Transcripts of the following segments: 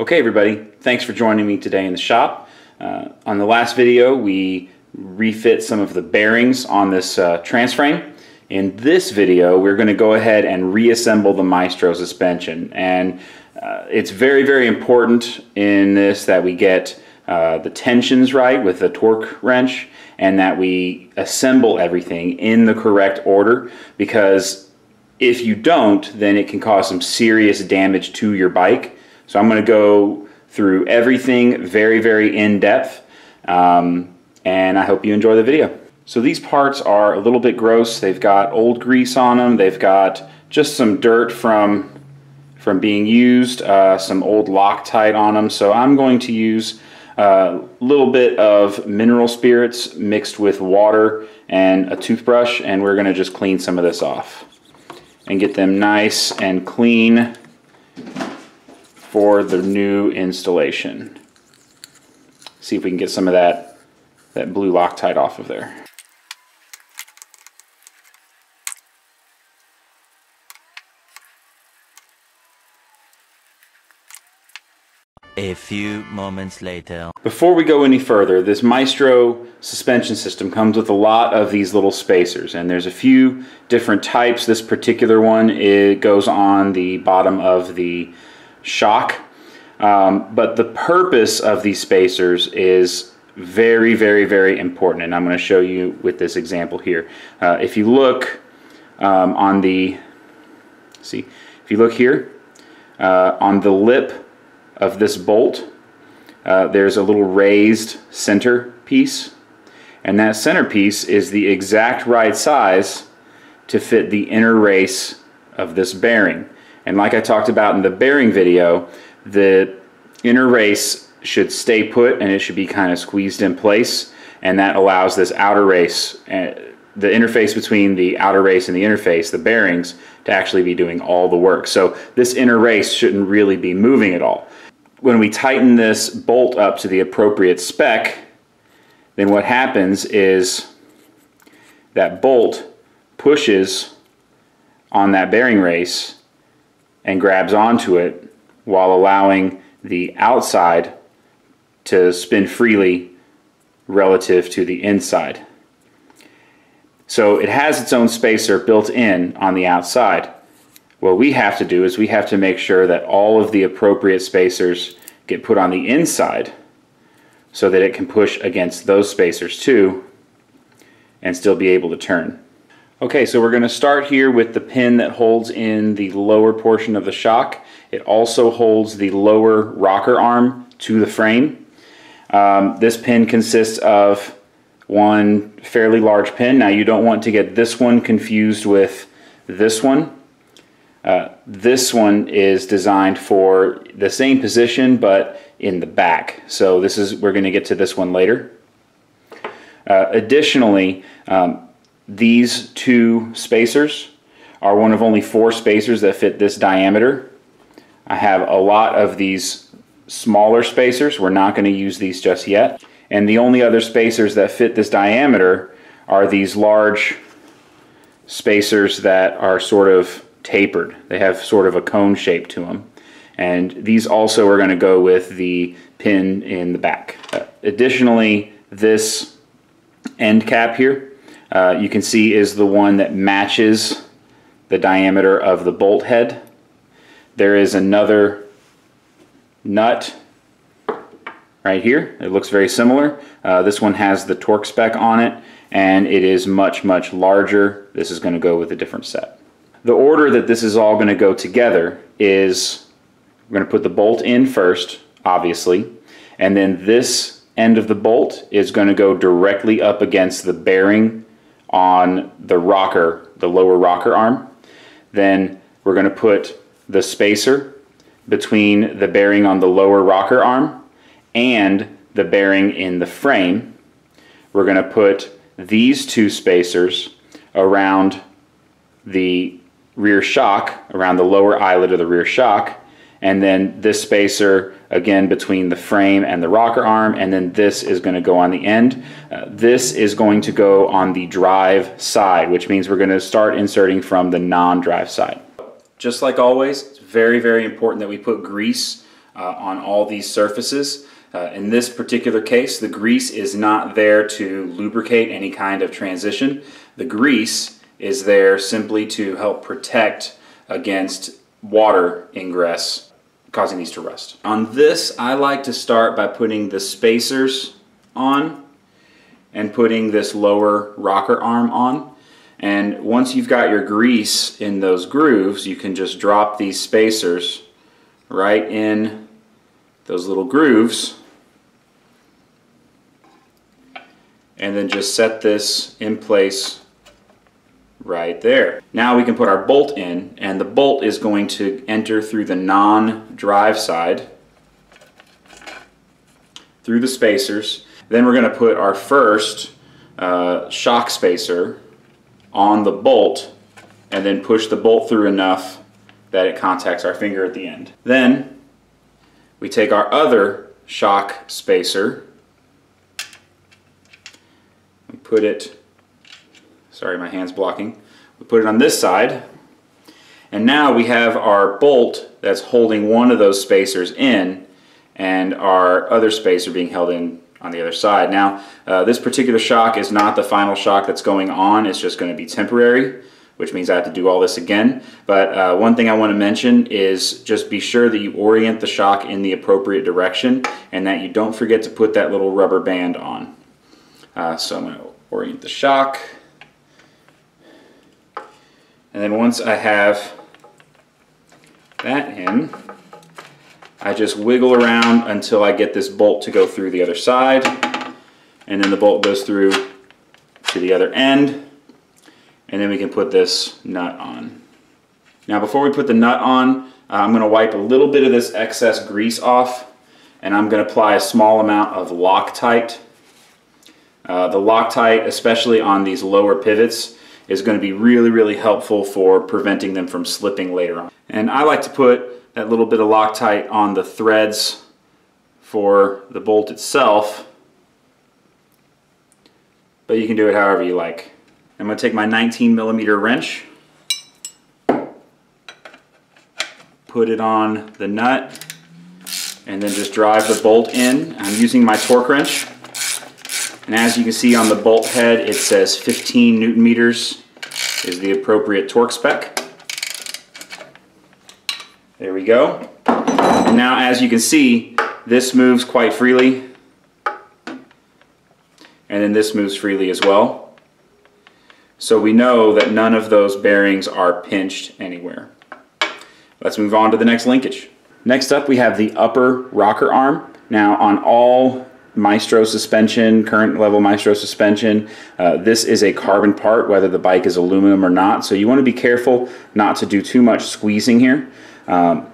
Okay everybody, thanks for joining me today in the shop. Uh, on the last video we refit some of the bearings on this uh, Trance frame. In this video we're going to go ahead and reassemble the Maestro suspension and uh, it's very very important in this that we get uh, the tensions right with the torque wrench and that we assemble everything in the correct order because if you don't then it can cause some serious damage to your bike so I'm going to go through everything very, very in depth, um, and I hope you enjoy the video. So these parts are a little bit gross. They've got old grease on them. They've got just some dirt from from being used, uh, some old Loctite on them. So I'm going to use a little bit of mineral spirits mixed with water and a toothbrush, and we're going to just clean some of this off and get them nice and clean for the new installation. See if we can get some of that, that blue Loctite off of there. A few moments later. Before we go any further, this Maestro suspension system comes with a lot of these little spacers and there's a few different types. This particular one it goes on the bottom of the shock. Um, but the purpose of these spacers is very, very, very important. And I'm going to show you with this example here. Uh, if you look um, on the, see, if you look here, uh, on the lip of this bolt, uh, there's a little raised center piece. And that center piece is the exact right size to fit the inner race of this bearing. And like I talked about in the bearing video, the inner race should stay put and it should be kind of squeezed in place. And that allows this outer race, uh, the interface between the outer race and the interface, the bearings, to actually be doing all the work. So this inner race shouldn't really be moving at all. When we tighten this bolt up to the appropriate spec, then what happens is that bolt pushes on that bearing race and grabs onto it while allowing the outside to spin freely relative to the inside. So it has its own spacer built in on the outside. What we have to do is we have to make sure that all of the appropriate spacers get put on the inside so that it can push against those spacers too and still be able to turn. Okay, so we're going to start here with the pin that holds in the lower portion of the shock. It also holds the lower rocker arm to the frame. Um, this pin consists of one fairly large pin. Now you don't want to get this one confused with this one. Uh, this one is designed for the same position but in the back. So this is we're going to get to this one later. Uh, additionally, um, these two spacers are one of only four spacers that fit this diameter. I have a lot of these smaller spacers. We're not going to use these just yet. And the only other spacers that fit this diameter are these large spacers that are sort of tapered. They have sort of a cone shape to them. And these also are going to go with the pin in the back. Additionally, this end cap here uh, you can see is the one that matches the diameter of the bolt head. There is another nut right here. It looks very similar. Uh, this one has the torque spec on it and it is much, much larger. This is going to go with a different set. The order that this is all going to go together is we're going to put the bolt in first, obviously, and then this end of the bolt is going to go directly up against the bearing on the rocker, the lower rocker arm. Then we're going to put the spacer between the bearing on the lower rocker arm and the bearing in the frame. We're going to put these two spacers around the rear shock, around the lower eyelet of the rear shock, and then this spacer again between the frame and the rocker arm and then this is going to go on the end. Uh, this is going to go on the drive side which means we're going to start inserting from the non-drive side. Just like always it's very very important that we put grease uh, on all these surfaces. Uh, in this particular case, the grease is not there to lubricate any kind of transition. The grease is there simply to help protect against water ingress causing these to rust. On this, I like to start by putting the spacers on and putting this lower rocker arm on. And once you've got your grease in those grooves, you can just drop these spacers right in those little grooves and then just set this in place right there. Now we can put our bolt in and the bolt is going to enter through the non-drive side through the spacers. Then we're going to put our first uh, shock spacer on the bolt and then push the bolt through enough that it contacts our finger at the end. Then we take our other shock spacer, we put it, sorry my hand's blocking, we put it on this side and now we have our bolt that's holding one of those spacers in and our other spacer being held in on the other side. Now, uh, this particular shock is not the final shock that's going on. It's just going to be temporary, which means I have to do all this again. But uh, one thing I want to mention is just be sure that you orient the shock in the appropriate direction and that you don't forget to put that little rubber band on. Uh, so I'm going to orient the shock. And then once I have that in, I just wiggle around until I get this bolt to go through the other side and then the bolt goes through to the other end and then we can put this nut on. Now before we put the nut on uh, I'm going to wipe a little bit of this excess grease off and I'm going to apply a small amount of Loctite. Uh, the Loctite especially on these lower pivots is going to be really really helpful for preventing them from slipping later on. And I like to put that little bit of Loctite on the threads for the bolt itself but you can do it however you like. I'm going to take my 19 millimeter wrench put it on the nut and then just drive the bolt in. I'm using my torque wrench and as you can see on the bolt head it says 15 newton meters is the appropriate torque spec. There we go. And now as you can see, this moves quite freely. And then this moves freely as well. So we know that none of those bearings are pinched anywhere. Let's move on to the next linkage. Next up we have the upper rocker arm. Now on all Maestro suspension, current level Maestro suspension. Uh, this is a carbon part, whether the bike is aluminum or not. So you want to be careful not to do too much squeezing here. Um,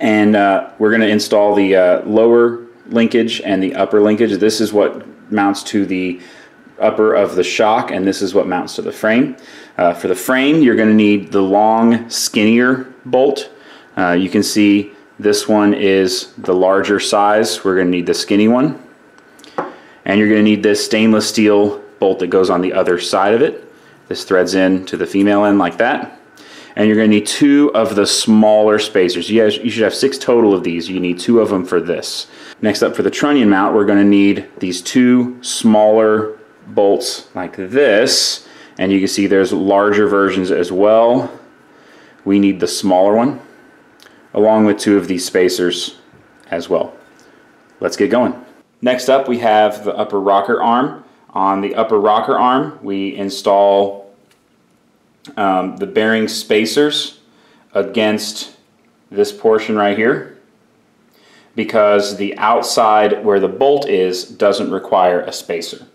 and uh, we're going to install the uh, lower linkage and the upper linkage. This is what mounts to the upper of the shock and this is what mounts to the frame. Uh, for the frame you're going to need the long skinnier bolt. Uh, you can see this one is the larger size. We're going to need the skinny one. And you're going to need this stainless steel bolt that goes on the other side of it. This threads in to the female end like that and you're going to need two of the smaller spacers. You, guys, you should have six total of these. You need two of them for this. Next up for the trunnion mount, we're going to need these two smaller bolts like this, and you can see there's larger versions as well. We need the smaller one, along with two of these spacers as well. Let's get going. Next up we have the upper rocker arm. On the upper rocker arm we install um, the bearing spacers against this portion right here because the outside where the bolt is doesn't require a spacer.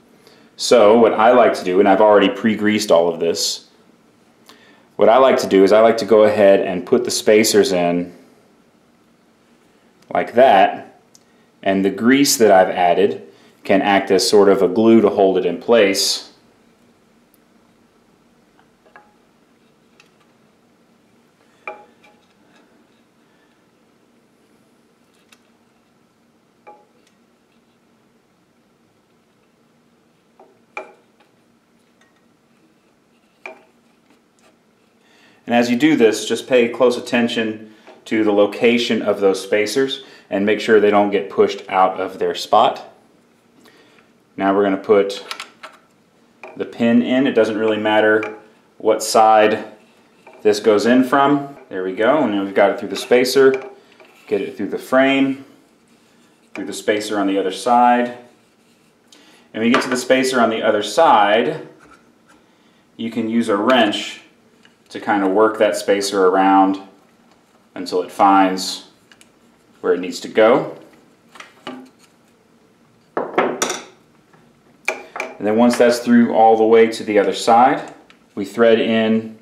So what I like to do, and I've already pre-greased all of this, what I like to do is I like to go ahead and put the spacers in like that and the grease that I've added can act as sort of a glue to hold it in place. And as you do this, just pay close attention to the location of those spacers and make sure they don't get pushed out of their spot. Now we're going to put the pin in. It doesn't really matter what side this goes in from. There we go. And we've got it through the spacer. Get it through the frame, through the spacer on the other side. And when you get to the spacer on the other side, you can use a wrench to kind of work that spacer around until it finds where it needs to go. And then once that's through all the way to the other side, we thread in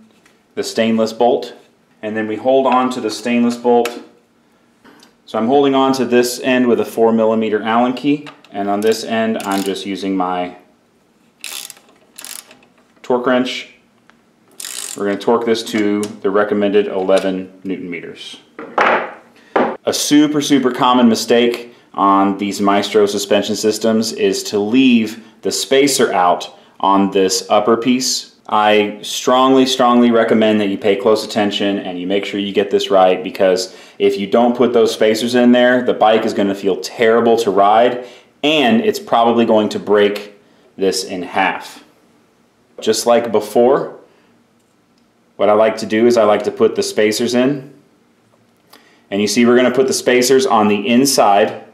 the stainless bolt and then we hold on to the stainless bolt. So I'm holding on to this end with a 4 millimeter Allen key and on this end I'm just using my torque wrench. We're going to torque this to the recommended 11 newton meters. A super, super common mistake on these Maestro suspension systems is to leave the spacer out on this upper piece. I strongly, strongly recommend that you pay close attention and you make sure you get this right because if you don't put those spacers in there, the bike is going to feel terrible to ride and it's probably going to break this in half. Just like before, what I like to do is I like to put the spacers in. And you see we're going to put the spacers on the inside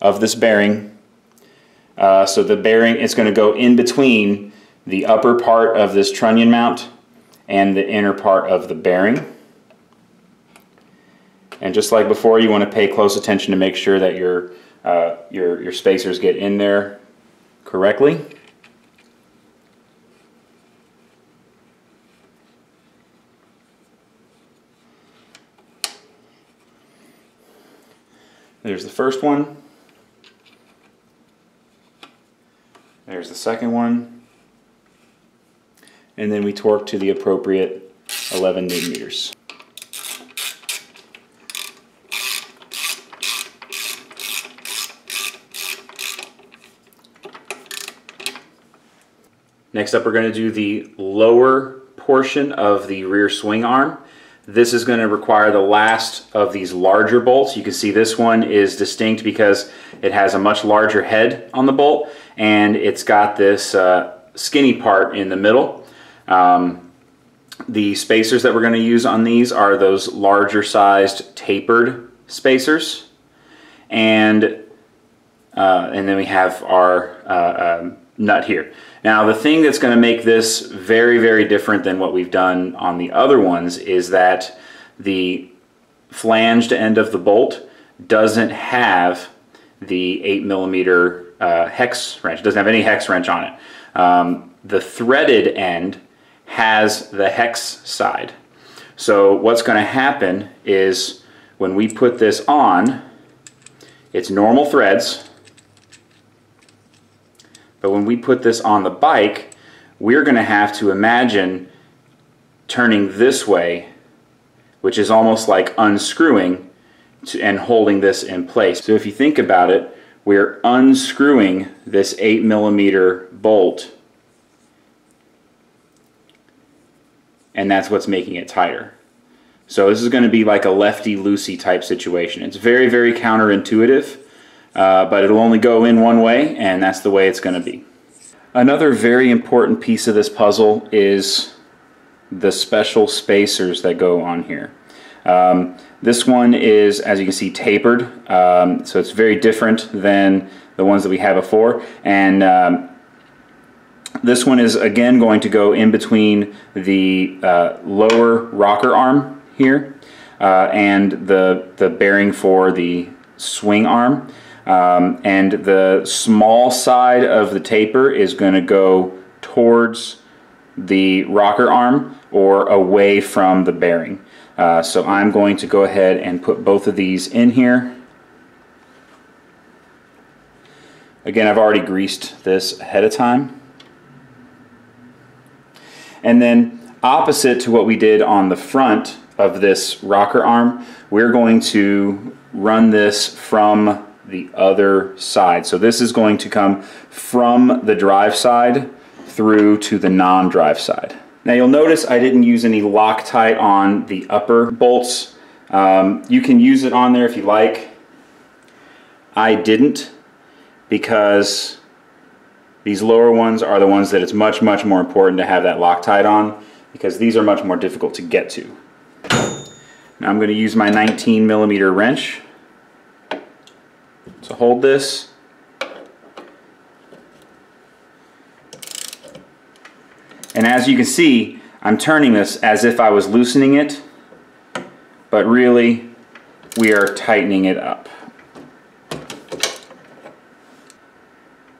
of this bearing. Uh, so the bearing is going to go in between the upper part of this trunnion mount and the inner part of the bearing. And just like before, you want to pay close attention to make sure that your, uh, your, your spacers get in there correctly. There's the first one. There's the second one. And then we torque to the appropriate 11 newton meters. Next up we're going to do the lower portion of the rear swing arm. This is going to require the last of these larger bolts. You can see this one is distinct because it has a much larger head on the bolt and it's got this uh, skinny part in the middle. Um, the spacers that we're going to use on these are those larger sized tapered spacers and uh, and then we have our uh, um, nut here. Now the thing that's going to make this very, very different than what we've done on the other ones is that the flanged end of the bolt doesn't have the 8 millimeter uh, hex wrench. It doesn't have any hex wrench on it. Um, the threaded end has the hex side. So what's going to happen is when we put this on, it's normal threads, but when we put this on the bike, we're going to have to imagine turning this way, which is almost like unscrewing to, and holding this in place. So if you think about it, we're unscrewing this 8 millimeter bolt and that's what's making it tighter. So this is going to be like a lefty-loosey type situation. It's very, very counterintuitive, uh, but it'll only go in one way, and that's the way it's going to be. Another very important piece of this puzzle is the special spacers that go on here. Um, this one is, as you can see, tapered, um, so it's very different than the ones that we had before. And um, this one is again going to go in between the uh, lower rocker arm here uh, and the, the bearing for the swing arm. Um, and the small side of the taper is going to go towards the rocker arm or away from the bearing. Uh, so I'm going to go ahead and put both of these in here. Again, I've already greased this ahead of time. And then opposite to what we did on the front of this rocker arm, we're going to run this from the other side. So this is going to come from the drive side through to the non-drive side. Now you'll notice I didn't use any Loctite on the upper bolts. Um, you can use it on there if you like. I didn't because these lower ones are the ones that it's much, much more important to have that Loctite on because these are much more difficult to get to. Now I'm going to use my 19 millimeter wrench to hold this. And as you can see, I'm turning this as if I was loosening it, but really we are tightening it up.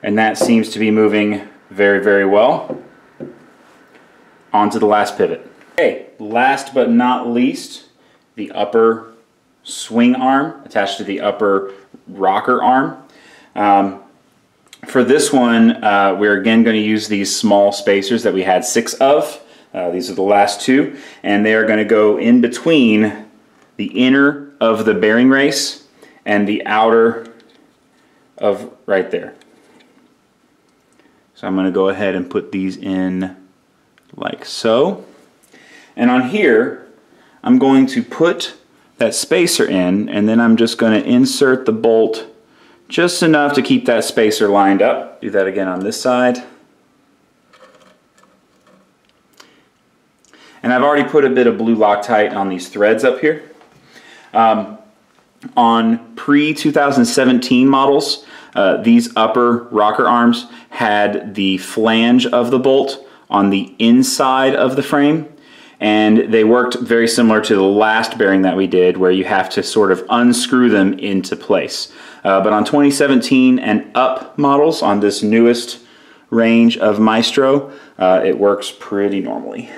And that seems to be moving very, very well. On to the last pivot. Okay, last but not least, the upper swing arm attached to the upper rocker arm. Um, for this one, uh, we're again going to use these small spacers that we had six of. Uh, these are the last two, and they are going to go in between the inner of the bearing race and the outer of right there. So I'm going to go ahead and put these in like so. And on here, I'm going to put that spacer in, and then I'm just going to insert the bolt just enough to keep that spacer lined up. Do that again on this side. And I've already put a bit of blue Loctite on these threads up here. Um, on pre-2017 models, uh, these upper rocker arms had the flange of the bolt on the inside of the frame and they worked very similar to the last bearing that we did where you have to sort of unscrew them into place. Uh, but on 2017 and up models on this newest range of Maestro, uh, it works pretty normally.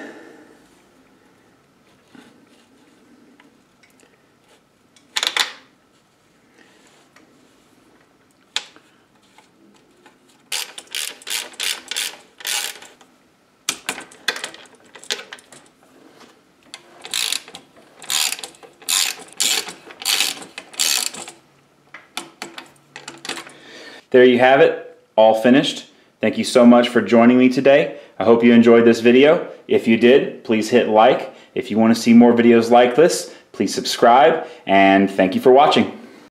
There you have it, all finished. Thank you so much for joining me today. I hope you enjoyed this video. If you did, please hit like. If you want to see more videos like this, please subscribe, and thank you for watching.